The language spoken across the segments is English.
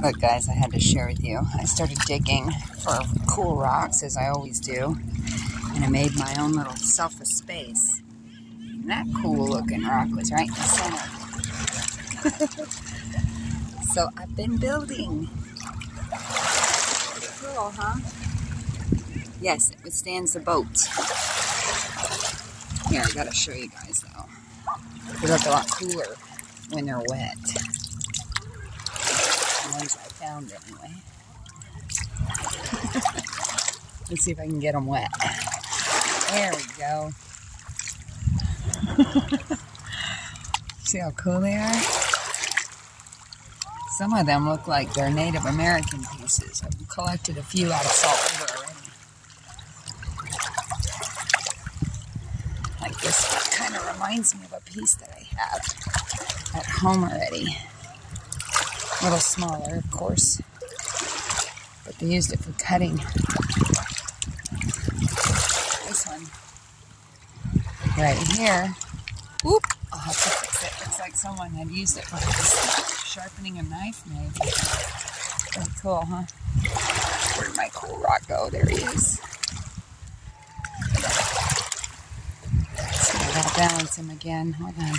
Look, guys, I had to share with you. I started digging for cool rocks, as I always do, and I made my own little self a space. And that cool looking rock was right in the center. so I've been building. Cool, huh? Yes, it withstands the boat. Here, I gotta show you guys though. They look a lot cooler when they're wet ones I found anyway. Let's see if I can get them wet. There we go. see how cool they are? Some of them look like they're Native American pieces. I've collected a few out of Salt River already. Like this one kind of reminds me of a piece that I have at home already. A little smaller, of course. But they used it for cutting. This one. Right here. Whoop! I'll have to fix it. Looks like someone had used it for sharpening a knife, maybe. Pretty cool, huh? Where'd my cool rock go? There he is. See, I gotta balance him again. Hold on.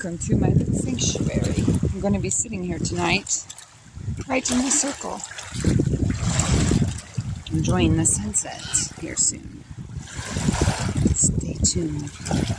Welcome to my little sanctuary. I'm going to be sitting here tonight, right in the circle, enjoying the sunset here soon. Stay tuned.